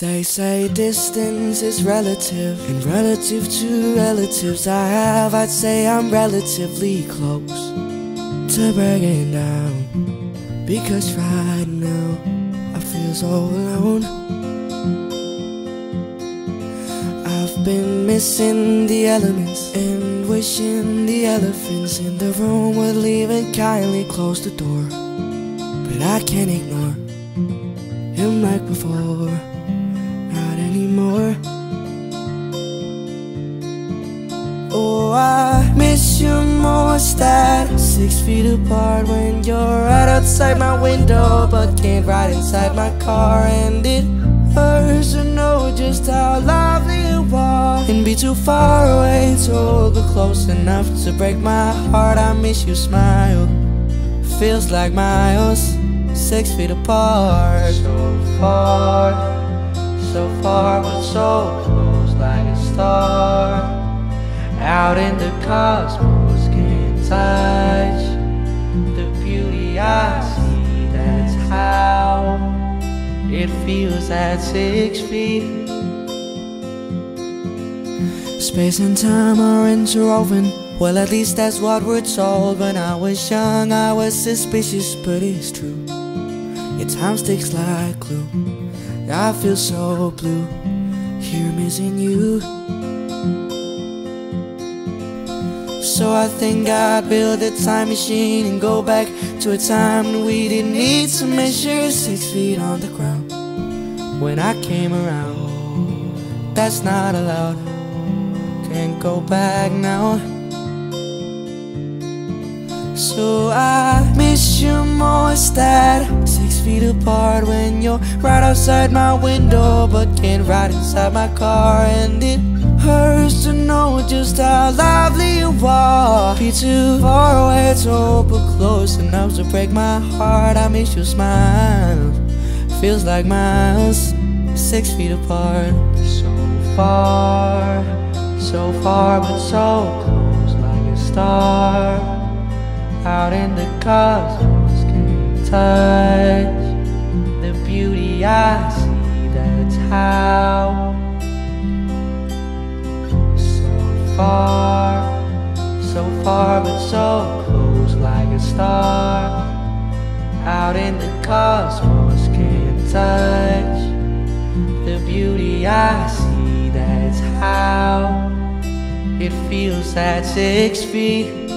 They say distance is relative, and relative to relatives I have, I'd say I'm relatively close to breaking down. Because right now I feel so alone. I've been missing the elements and wishing the elephants in the room would leave and kindly close the door. But I can't ignore him like before anymore. Oh, I miss you most at six feet apart when you're right outside my window, but can't ride inside my car. And it hurts to know just how lovely you are and be too far away to hold close enough to break my heart. I miss your smile, feels like miles, six feet apart, so far so far but so close like a star. Out in the cosmos can't touch The beauty I see, that's how It feels at six feet. Space and time are interwoven. Well at least that's what we're told. When I was young I was suspicious but it's true. Your time sticks like glue I feel so blue here missing you. So I think I'd build a time machine and go back to a time we didn't need to measure six feet on the ground. When I came around, that's not allowed. Can't go back now. So I miss you more six feet apart when you're right outside my window, but can't ride inside my car. And it hurts to know just how lovely you are. Be too far away to but close enough to break my heart. I miss your smile, feels like miles, six feet apart. So far, so far, but so close, like a star out in the cosmos can't touch the I see. That's how so far, so far, but so close, like a star. Out in the cosmos can't touch the beauty I see. That's how it feels at six feet.